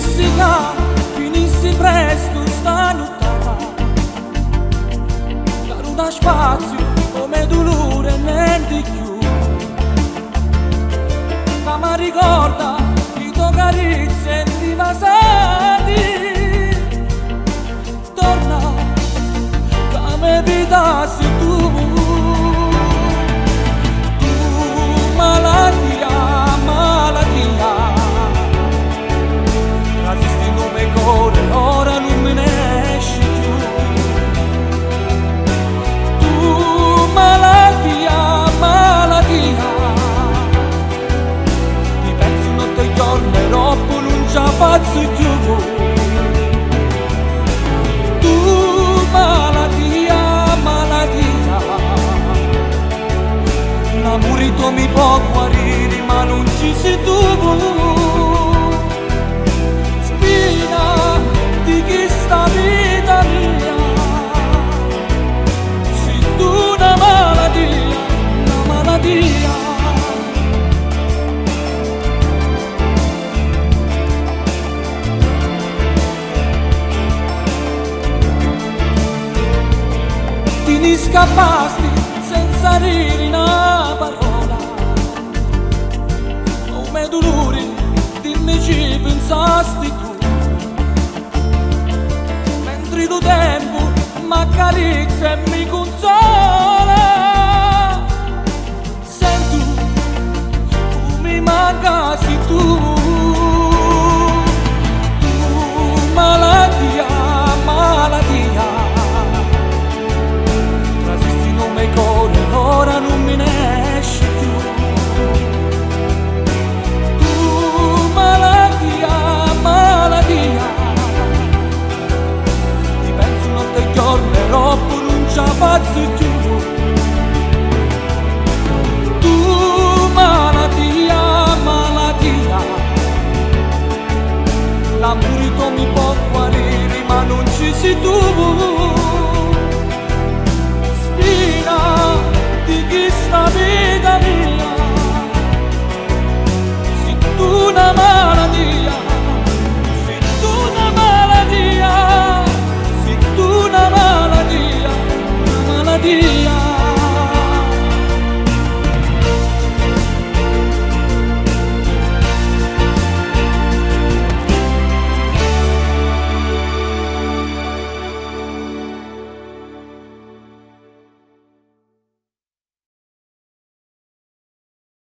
voglia finissi presto sta nottata che non spazio come dolore niente più che mi ricorda i tuoi carezze e di vasati faccio più tu malattia malattia l'amore tu mi può ne scappasti senza dire una parola. Come dolori dimmi ci pensasti tu. Mentre tu tempo m'accarezza e mi consola notte e il giorno e troppo tu malattia malattia. L'amore come può guarire ma non ci sei tu spina di chi sta vita mia. Se tu non